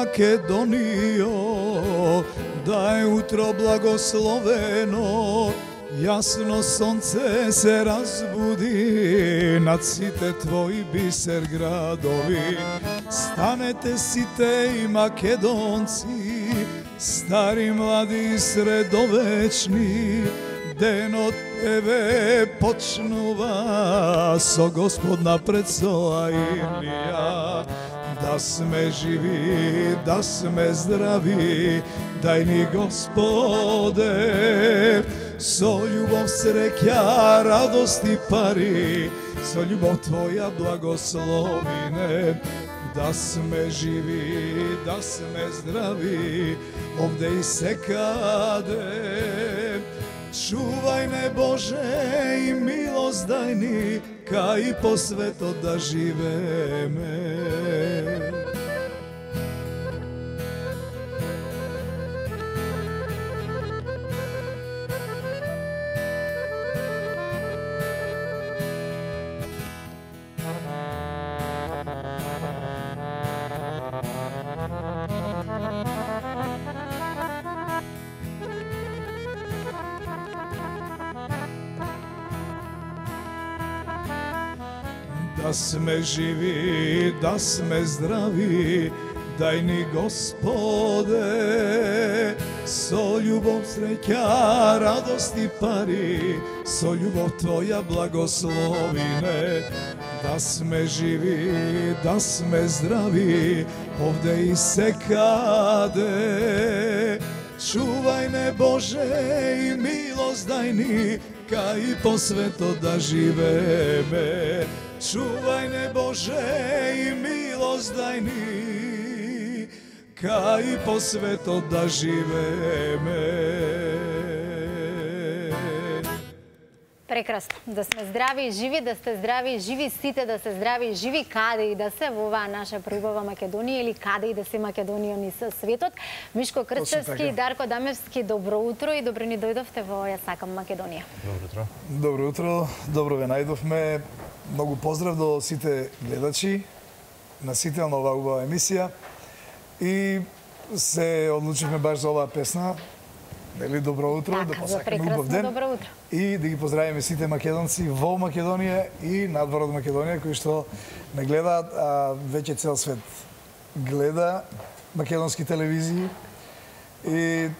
Македонио, да е утро благословено, Јасно сонце се разбуди над сите твои бисер градови. Станете сите и македонци, стари, млади и средовечни, денот еве почнува со Господ напред со Илија. da sme živi, da sme zdravi, daj ni gospode. So ljubov sreća, radosti pari, so ljubov tvoja blagoslovine, da sme živi, da sme zdravi, ovde i sekade. Čuvaj ne Bože i milost daj mi, ka i da živeme. Da sme živi, da sme zdravi, daj ni gospode. So ljubom sreća, radosti pari, so ljubov tvoja blagoslovine. Da sme živi, da sme zdravi, ovde i sekade. Čuvaj me Bože i milost daj ni, i posveto da živeme čuvajne Bože i milost daj mi, kaj posveto da živeme. Прекрасно. Да сме здрави и живи, да сте здрави и живи сите, да се здрави и живи каде и да се во оваа наша прибава Македонија или каде и да се Македонија ни се светот. Мишко Крстевски и така. Дарко Дамевски, добро утро и добро ни дојдовте во Ја сакам Македонија. Добро утро. Добро утро, добро ве најдовме. Многу поздрав до сите гледачи на сите на оваа убава емисија. И се одлучивме баш за оваа песна. Нели добро утро, да Така, за посакаме убав ден. добро утро. И да ги поздравиме сите македонци во Македонија и надвор од Македонија кои што не гледаат, а веќе цел свет гледа македонски телевизии. И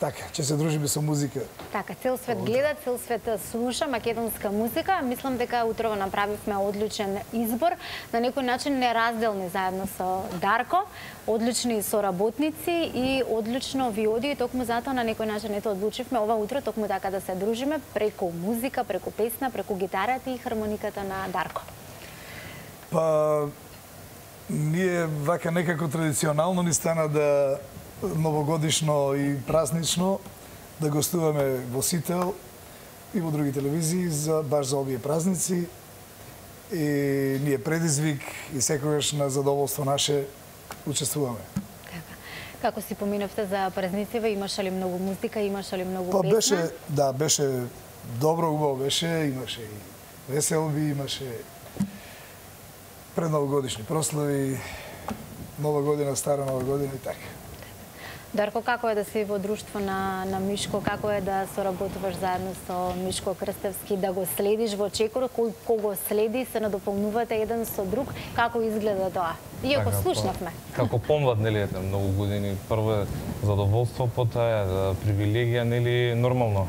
така, ќе се дружиме со музика. Така, цел свет гледа, цел свет слуша македонска музика. Мислам дека утрово направивме одличен избор. На некој начин неразделни заедно со Дарко, одлични соработници и одлично ви оди и токму затоа на некој начин ето одлучивме ова утро токму така да се дружиме преку музика, преку песна, преку гитарата и хармониката на Дарко. Па, ние вака некако традиционално ни стана да новогодишно и празнично да гостуваме во Сител и во други телевизии за баш за овие празници. И ние предизвик и секогаш на задоволство наше учествуваме. Така. Како си поминавте за празниците, имаше ли многу музика, имаше ли многу Па песна? беше, да, беше добро, убаво беше, имаше и веселби, имаше предновогодишни прослави, Нова година, стара Нова година и така. Дарко, како е да си во друштво на, на Мишко, како е да соработуваш заедно со Мишко Крстевски, да го следиш во чекор, кој кого следи, се надополнувате еден со друг, како изгледа тоа? Иако Така, слушнавме. по- Како помлад, нели, ете, многу години, прво е задоволство, потоа е е, привилегија, нели, нормално.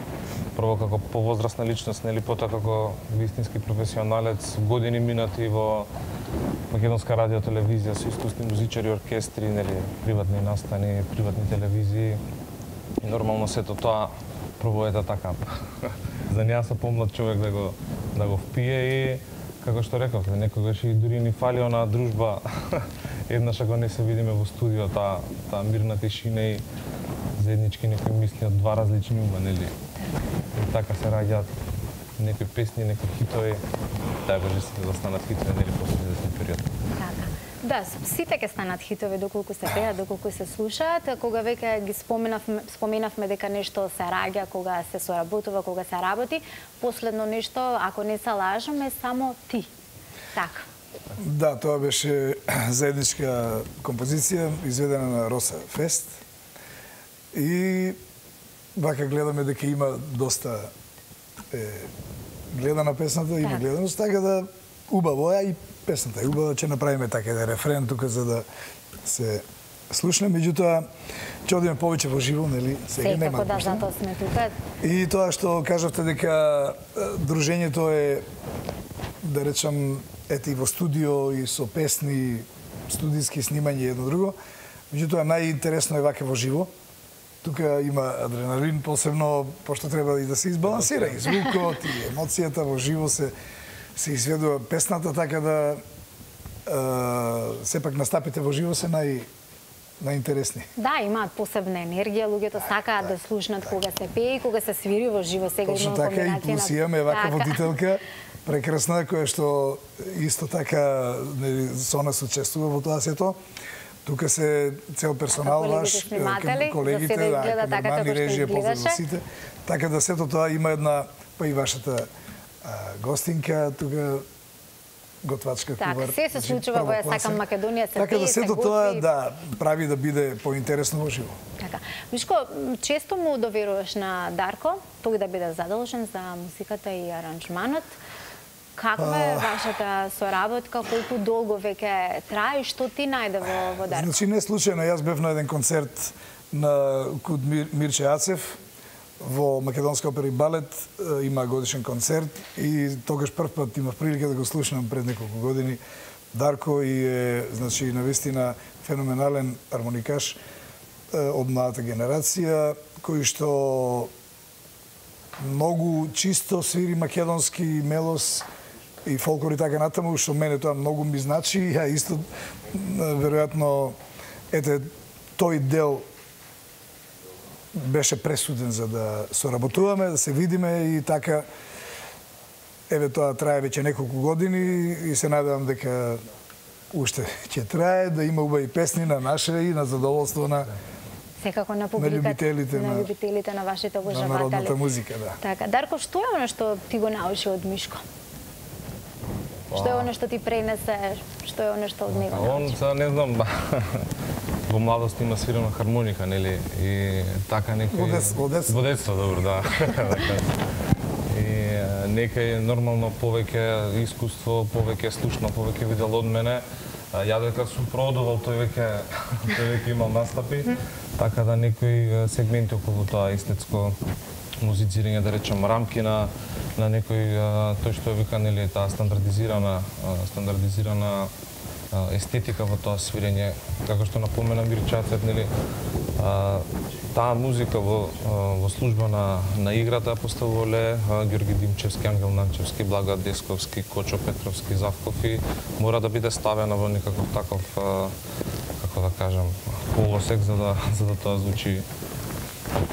Прво како повозрасна личност, нели, потоа како вистински професионалец, години минати во Македонска радио телевизија со искусни музичари, оркестри, нели, приватни настани, приватни телевизии. И нормално сето тоа прво ете така. За неа се помлад човек да го да го впие и како што рековте, некогаш и дури ни фали она дружба. Еднаш ако не се видиме во студио, таа таа мирна тишина и заеднички некои мисли од два различни ума, нели? Така се раѓаат некои песни, некои хитови. Дај Боже се да станат хитови, нели, после известен период. Така. Да, сите ќе станат хитови доколку се пеат, доколку се слушаат. Кога веќе ги споменавме, споменавме дека нешто се раѓа, кога се соработува, кога се работи, последно нешто, ако не се лажам, е само ти. Така. Да, тоа беше заедничка композиција изведена на Роса Фест. И вака гледаме дека има доста е, гледана песната, има Так. гледаност, така да убаво е и песната е убава, ќе направиме така да рефрен тука за да се слушне, меѓутоа ќе одиме повеќе во живо, нели? Сега нема Секако да, затоа сме тука. И тоа што кажавте дека дружењето е да речам ете и во студио и со песни, студиски снимање едно друго. Меѓутоа најинтересно е вака во живо. Тука има адреналин, посебно пошто треба и да се избалансира и звукот и емоцијата во живо се се изведува песната така да е, сепак настапите во живо се нај најинтересни. Да, имаат посебна енергија, луѓето сакаат да слушнат кога се пее и кога се свири во живо. Сега Точно така и плюс имаме вака Така. водителка прекрасна која што исто така нели со нас учествува во тоа сето. Тука се цел персонал ваш, колегите, да да, изгледа така камермани, како што режија, поздрав за сите. Така да сето тоа има една, па и вашата а, гостинка, тука готвачка Така, кувар. се се значи, случува во. Сакам Македонија, се Така да се сето тоа, да, прави да биде поинтересно во живо. Така. Мишко, често му доверуваш на Дарко, тој да биде задолжен за музиката и аранжманот. Каква е вашата соработка, колку долго веќе трае? И што ти најде во, Дарко? Значи не случајно. Јас бев на еден концерт на куд Мир, Мирче Ацев во Македонска опера и балет. Има годишен концерт и тогаш прв пат имав прилика да го слушнам пред неколку години. Дарко и е значи навистина феноменален армоникаш од младата генерација кој што многу чисто свири македонски мелос и фолклор и така натаму, што мене тоа многу ми значи, ја исто веројатно ете тој дел беше пресуден за да соработуваме, да се видиме и така еве тоа трае веќе неколку години и се надевам дека уште ќе трае, да има убави песни на наше и на задоволство на Секако на публиката, љубителите на на- љубителите на вашите на обожаватели. народната музика, да. Така, Дарко, што е оно што ти го научи од Мишко? Што е оно што ти пренесе, што е оно што од него Он, сега не знам, во младост има свирена хармоника, нели? И така некој... Во дет- во детство. Во детство, добро, да. и е, некај нормално повеќе искуство, повеќе слушна, повеќе видел од мене. Ја дека сум продувал, тој веќе тој веќе имал настапи, така да некои е, сегменти околу тоа естетско музицирање, да речем, рамки на на некој тој што е вика нели таа стандардизирана стандардизирана естетика во тоа свирење, како што напомена Мирчацев, нели, а, таа музика во, во служба на, на играта поставувале Георги Димчевски, Ангел Нанчевски, Блага Десковски, Кочо Петровски, Завков и мора да биде ставена во некаков таков, а, како да кажам, полосек за да, за да тоа звучи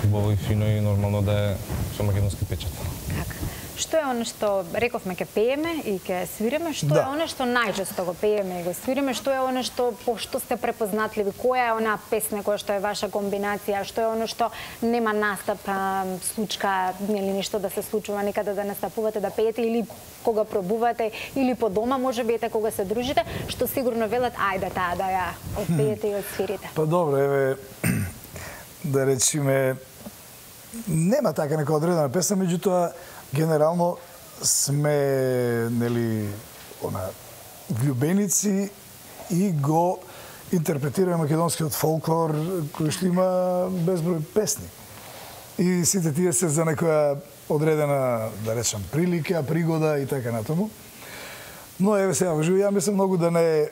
убаво и фино и нормално да е со македонски печат. Така. Што е оно што рековме ќе пееме и ќе свириме, што Да. е оно што најчесто го пееме и го свириме, што е оно што по што сте препознатливи, која е онаа песна која што е ваша комбинација, што е оно што нема настап, а, случка или нешто да се случува некаде да настапувате да пеете или кога пробувате или по дома можеби ете кога се дружите, што сигурно велат ајде таа да ја отпеете и отсвирите. Па добро, еве, да речиме, нема така нека одредена песна, меѓутоа, генерално сме, нели, она, влюбеници и го интерпретираме македонскиот фолклор, кој што има безброј песни. И сите тие се за некоја одредена, да речам, прилика, пригода и така натаму. Но еве сега во ја мислам многу да не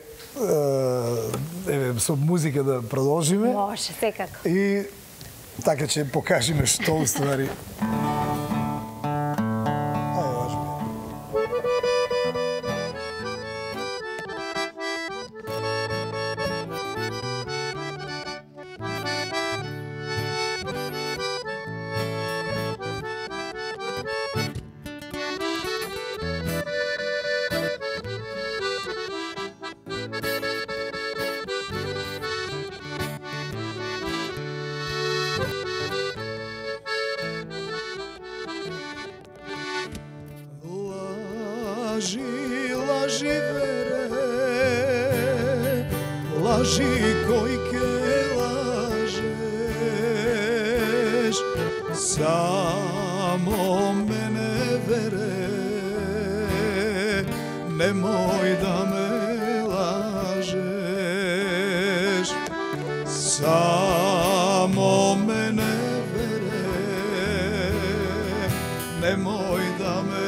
еве со музика да продолжиме Може, секако. и така ќе покажеме што уствари. Лажи кој ке лажеш Само мене вере Немој да ме лажеш Само мене вере Немој да ме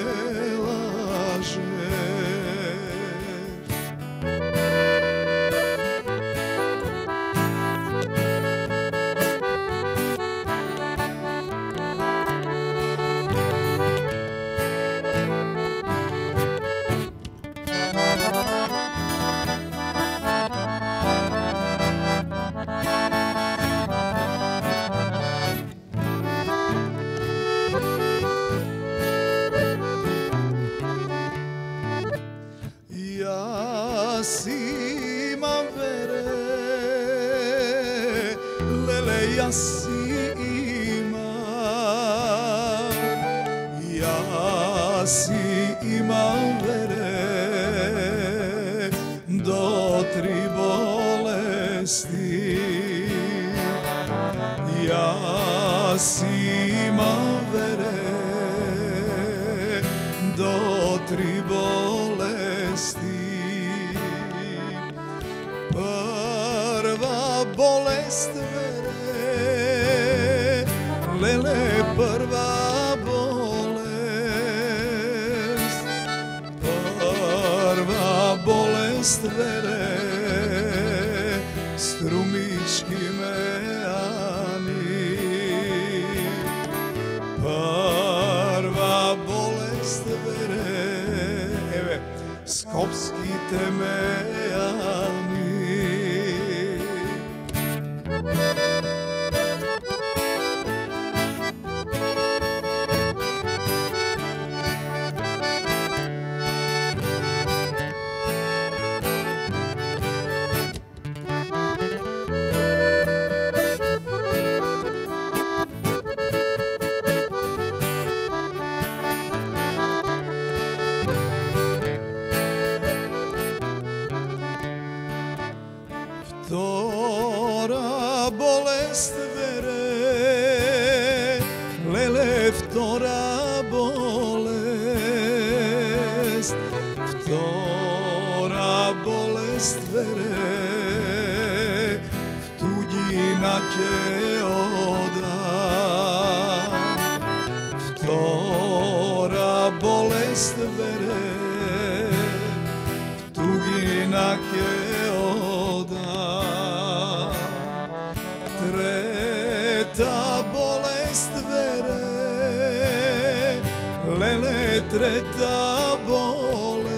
jasima vere do tri bolesti. Prva bolest vere, lele prva bolest. Prva bolest vere, strumički me temer treta bolest,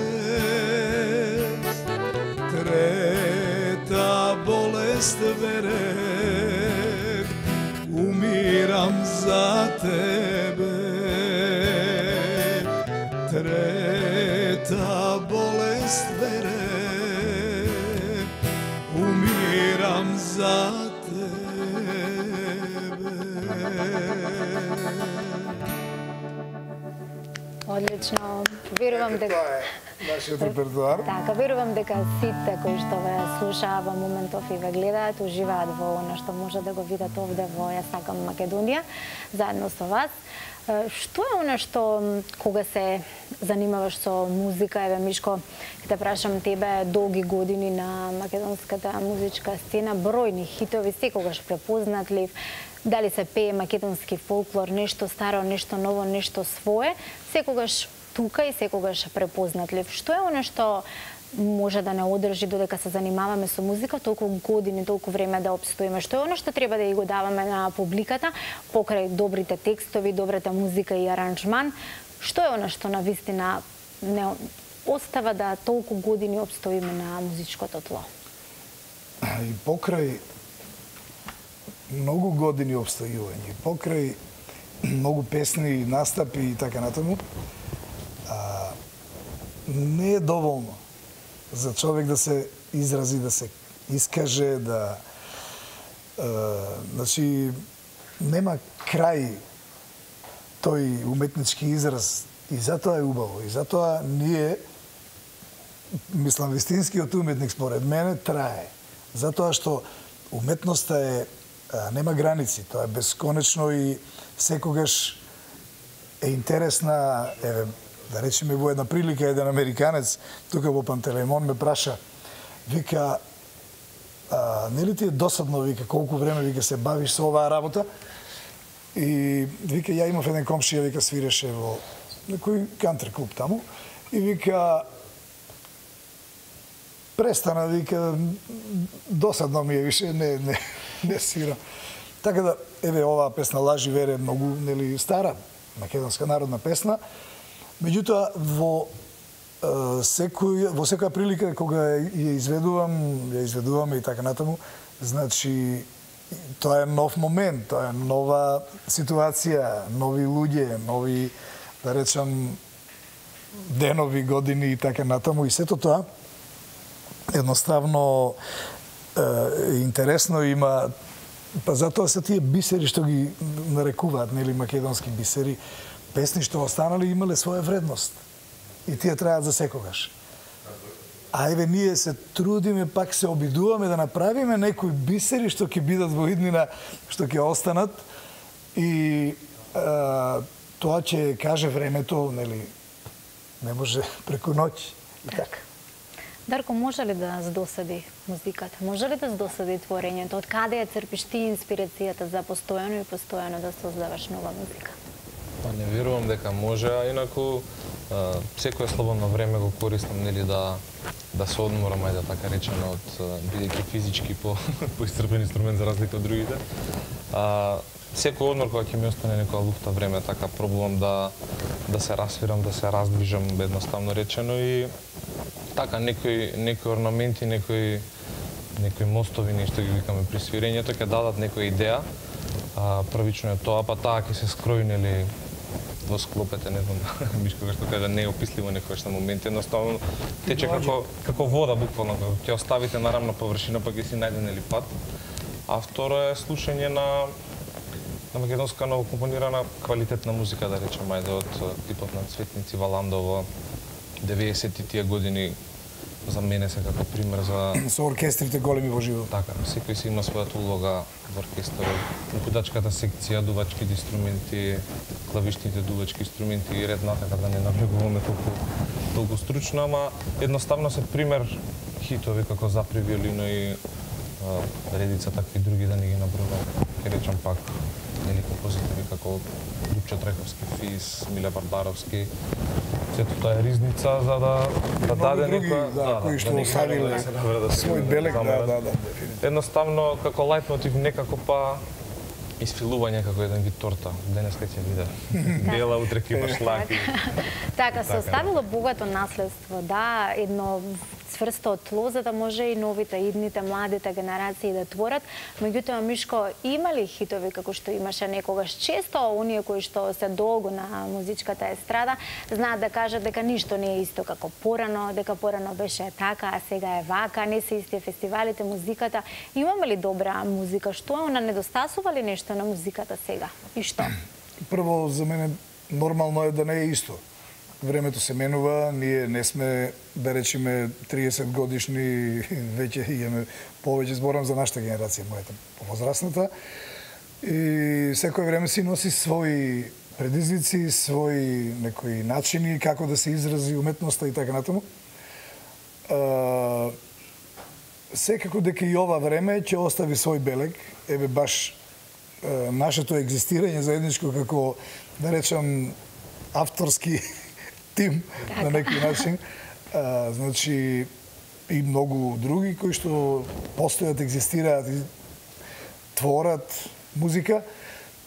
treta bolest verek, umiram za tebe. Treta bolest verek, umiram za tebe. Одлично. Верувам дека нашиот репертуар. Така, верувам дека сите кои што ве слушаат во моментов и ве гледаат, уживаат во она што може да го видат овде во Ја сакам Македонија, заедно со вас. Што е она што кога се занимаваш со музика, еве Мишко, ќе те прашам тебе долги години на македонската музичка сцена, бројни хитови, секогаш препознатлив, дали се пее македонски фолклор, нешто старо, нешто ново, нешто свое, секогаш тука и секогаш препознатлив. Што е оно што може да не одржи додека се занимаваме со музика толку години, толку време да обстоиме. Што е оно што треба да ја го даваме на публиката покрај добрите текстови, добрата музика и аранжман? Што е оно што на вистина не остава да толку години обстоиме на музичкото тло? И покрај многу години обстојување, покрај многу песни, настапи и така натаму, а, не е доволно за човек да се изрази, да се искаже, да... А, значи, нема крај тој уметнички израз и затоа е убаво. И затоа ние, мислам, вистинскиот уметник според мене трае. Затоа што уметноста е нема граници, тоа е бесконечно и секогаш е интересна, еве, да речеме во една прилика еден американец тука во Пантелеймон ме праша, вика а, нели ти е досадно, вика, колку време вика се бавиш со оваа работа? И вика ја имав еден комшија, вика свиреше во некој кантри клуб таму и вика престана, да вика досадно ми е више, не не не свирам. Така да еве оваа песна Лажи вере многу нели стара македонска народна песна. Меѓутоа во секој во секоја прилика кога ја изведувам, ја изведуваме и така натаму, значи тоа е нов момент, тоа е нова ситуација, нови луѓе, нови да речам денови, години и така натаму и сето тоа едноставно е интересно има па затоа се тие бисери што ги нарекуваат нели македонски бисери, песни што останали имале своја вредност и тие траат за секогаш. А еве ние се трудиме, пак се обидуваме да направиме некои бисери што ќе бидат во иднина, што ќе останат и а, тоа ќе каже времето, нели, не може преку ноќ и така. Дарко, може ли да здосади музиката? Може ли да здосади творењето? Од каде ја црпиш ти инспирацијата за постојано и постојано да создаваш нова музика? Па не верувам дека може, а инаку секое слободно време го користам нели да да се одморам ајде така речено од бидејќи физички по поистрпен инструмент за разлика од другите. А, секој одмор кога ќе ми остане некоја луфта време, така пробувам да да се расвирам, да се раздвижам едноставно речено и така некои некои орнаменти, некои некои мостови, нешто ги викаме при свирењето, ќе дадат некоја идеја. А, првично е тоа, па таа ќе се скрои нели во склопете, не знам, Мишко што каже неописливо некојаш на моменти, едноставно тече како како вода буквално, ќе оставите на рамна површина па ќе си најде нели пат. А второ е слушање на на македонска ново компонирана квалитетна музика, да речеме, ајде од типот на Цветници Валандово, 90 тие години за мене се како пример за со оркестрите големи во живот. Така, секој си има својата улога во оркестарот. Пудачката секција, дувачките инструменти, клавишните дувачки инструменти и ред натака да не навлегуваме толку толку стручно, ама едноставно се пример хитови како Запри виолино и а, редица такви други да не ги набрувам. Ке речам пак нели композитори како Лупчо Трековски, Фис, Миле Барбаровски, сето тоа е ризница за да да даде некоја да, да, кои да, што да оставиле да свој белек, да, да, да, Едноставно како лајт мотив некако па Исфилување како еден вид торта. Денес ќе виде. Бела, утре ќе имаш лаки. Така, се така оставило богато наследство, да, едно цврсто тло за да може и новите, идните, младите генерации да творат. Меѓутоа, Мишко, има ли хитови како што имаше некогаш? Често оние кои што се долго на музичката естрада знаат да кажат дека ништо не е исто како порано, дека порано беше така, а сега е вака, не се исти фестивалите, музиката. Имаме ли добра музика? Што е она недостасува ли нешто? нешто на музиката сега? И што? Прво, за мене нормално е да не е исто. Времето се менува, ние не сме, да речеме, 30 годишни, веќе имаме повеќе зборам за нашата генерација, мојата повозрастната. И секој време си носи своји предизвици, своји некои начини како да се изрази уметноста и така натаму. секако дека и ова време ќе остави свој белег, еве баш нашето екзистирање заедничко како, да речам, авторски тим така. на некој начин. А, значи, и многу други кои што постојат, екзистираат и творат музика,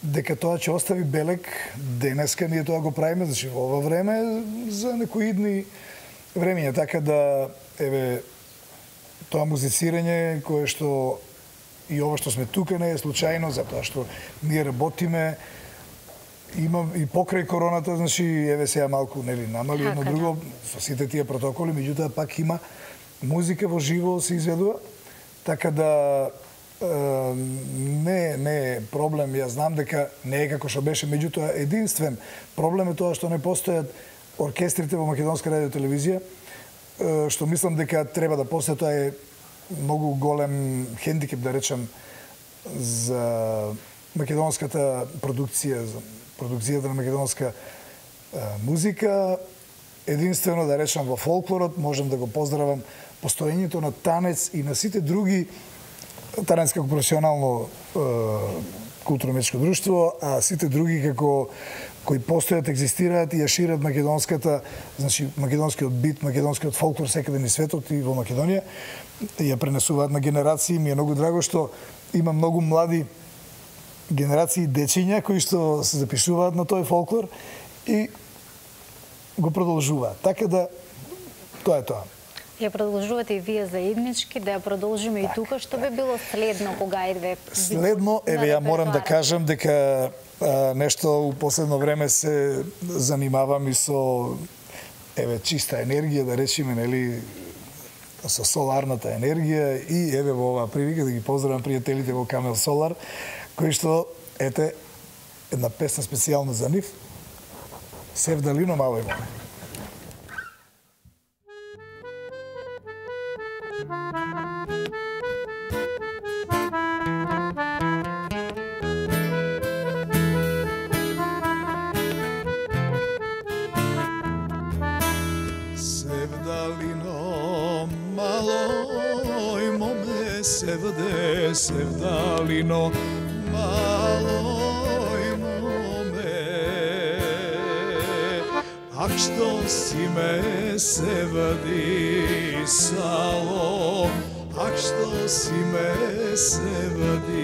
дека тоа ќе остави белек денеска, ние тоа го правиме, значи во ова време за некои идни времења, така да, еве, тоа музицирање кое што и ова што сме тука не е случајно, затоа што ние работиме, има и покрај короната, значи, еве сега малку, нели, намали едно така, друго, со сите тие протоколи, меѓутоа пак има музика во живо се изведува, така да не, не е проблем, ја знам дека не е како што беше, меѓутоа единствен проблем е тоа што не постојат оркестрите во Македонска радио телевизија, што мислам дека треба да постојат, тоа е многу голем хендикеп, да речем, за македонската продукција, за продукцијата на македонска музика, единствено да речам во фолклорот можам да го поздравам постоењето на танец и на сите други танец како професионално културно-мечко друштво, а сите други како кои постојат, екзистираат и ја шират македонската, значи македонскиот бит, македонскиот фолклор секаде низ светот и во Македонија, ја пренесуваат на генерации. Ми е многу драго што има многу млади генерации дечиња кои што се запишуваат на тој фолклор и го продолжуваат. Така да тоа е тоа. Ја продолжувате и вие заеднички, да ја продолжиме и тука, што би било следно кога идве? Следно, еве ја морам да кажам дека а, нешто у последно време се занимавам и со еве чиста енергија, да речеме, нели, со соларната енергија и еве во оваа прилика да ги поздравам пријателите во Камел Солар, кој што ете една песна специјално за нив, Севдалино Малој Моме. Sevdalino maloj mome sevde sevdalino што си ме се вадисало, ак што си ме се вади.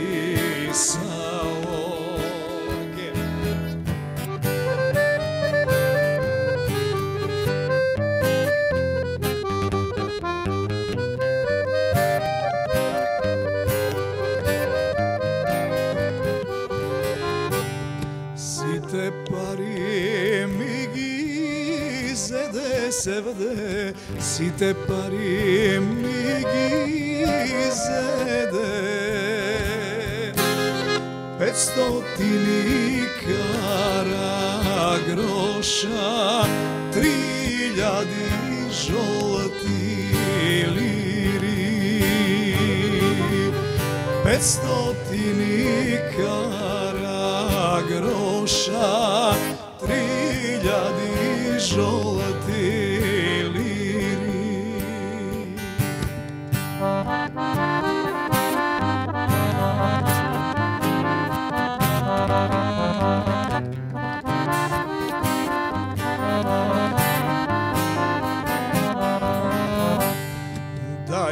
te parim ligizede kara groša Tri ljadi liri. Petstotini kara groša Tri ljadi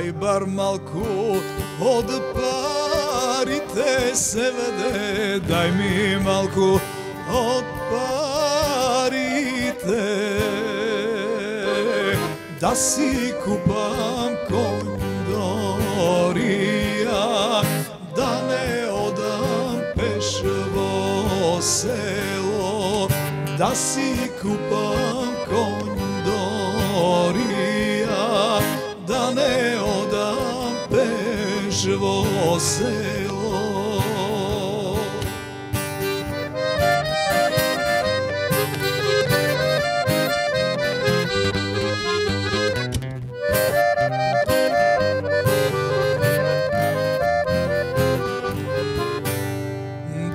Ај бар малку од парите се веде, дај ми малку од парите. Да си купам кондорија, да не одам пеш во село, да си купам во село.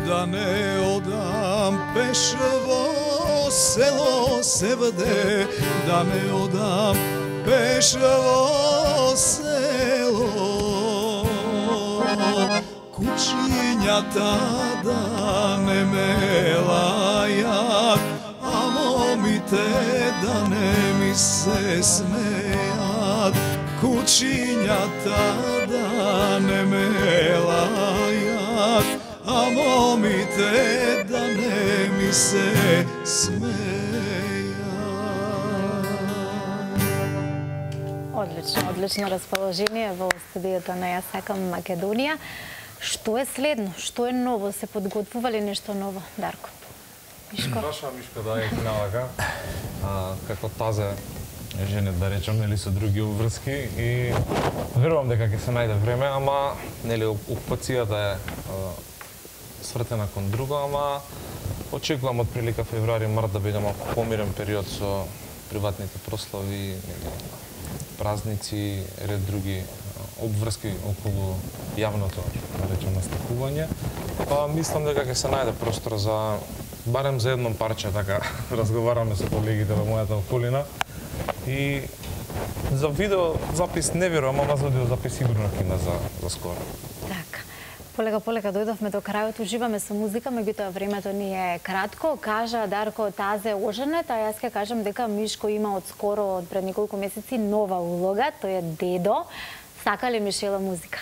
Да не одам пеш во село севде, да не одам пеш Кучињата да не ме лајат, а момите да не ми се смејат. Кучињата да не ме лајат, а момите да не ми се смејат. Одлично, одлично расположение во студијата на Ја сакам Македонија. Што е следно? Што е ново? Се подготвува ли нешто ново, Дарко? Мишко? Праша Мишко да е финалага, а, како тазе жене да речем, нели со други обврски и верувам дека ќе се најде време, ама нели окупацијата е а, свртена кон друго, ама очекувам од прилика февруари март да биде малку помирен период со приватните прослави, нели, празници, ред други обврски околу јавното, да речеме, стекување, па мислам дека ќе се најде простор за барем за едно парче така разговараме со колегите во мојата околина и за видео запис не верувам, ама за видео запис сигурно ќе има за, за скоро. Полека полека дојдовме до крајот, уживаме со музика, меѓутоа времето ни е кратко. Кажа Дарко Тазе оженет, а јас ќе кажам дека Мишко има од скоро, од пред неколку месеци, нова улога, тој е дедо. Сака ли Мишела музика?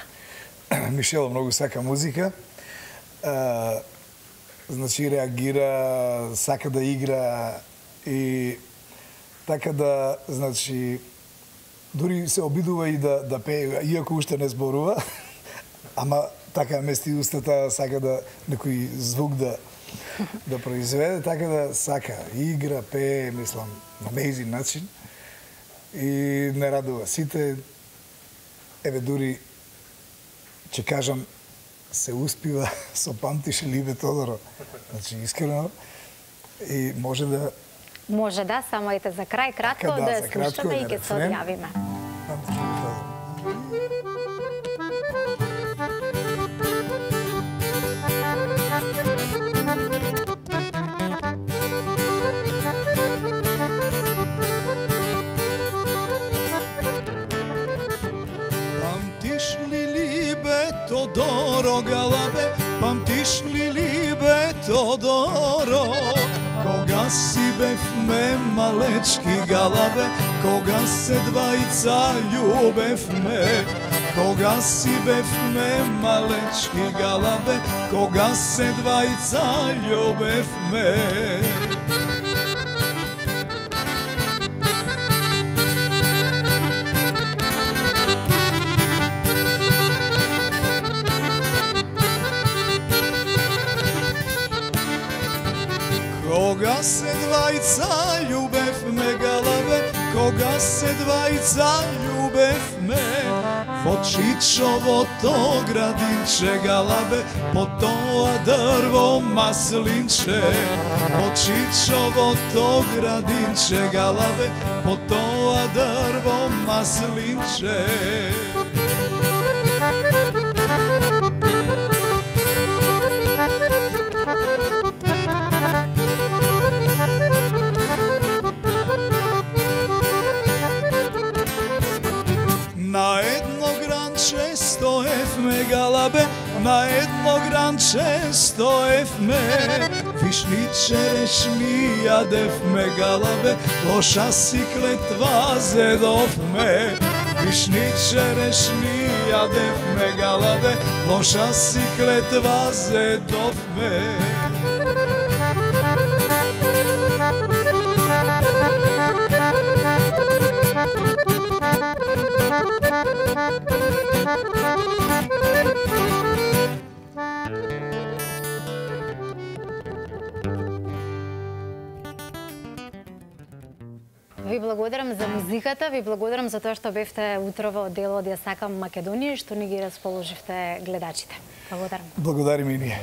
Мишела многу сака музика. А, значи реагира, сака да игра и така да, значи, дури се обидува и да, да пее, иако уште не зборува, ама така мести устата, сака да некој звук да да произведе, така да сака, игра, пее, мислам, на amazing начин и не радува сите. Еве дури ќе кажам се успива со памтише Либе Тодоро. Значи искрено и може да Може да, само ете за крај кратко Така, да, да слушаме и еден ќе се одјавиме. памтише Либе Тодоро. Teodoro Galabe, pamtiš li libe Todoro? Koga si befme malečki galabe, koga se dvajca ljubev me? Koga si befme malečki galabe, koga se dvajca ljubevme. dvajca ljubev me galave Koga se dvajca ljubev me. Vočićovo to gradinče galave Po to drvo maslinče. Vočićovo to gradinče galave Po to drvo maslinče. Megalabe, na jedno granče stojefme Višničere šmijadefme galabe loša si kletva zedofme mi, jadef galabe loša si kletva zedofme благодарам за музиката, ви благодарам за тоа што бевте утрово дел од Ја сакам Македонија и што ни ги расположивте гледачите. Благодарам. Благодариме и ние.